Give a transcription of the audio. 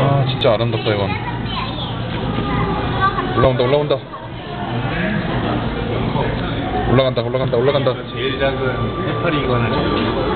아 진짜 아름답다 이건. 올라온다 올라온다. 올라간다 올라간다 올라간다. 제일 작은 해파리 이거는.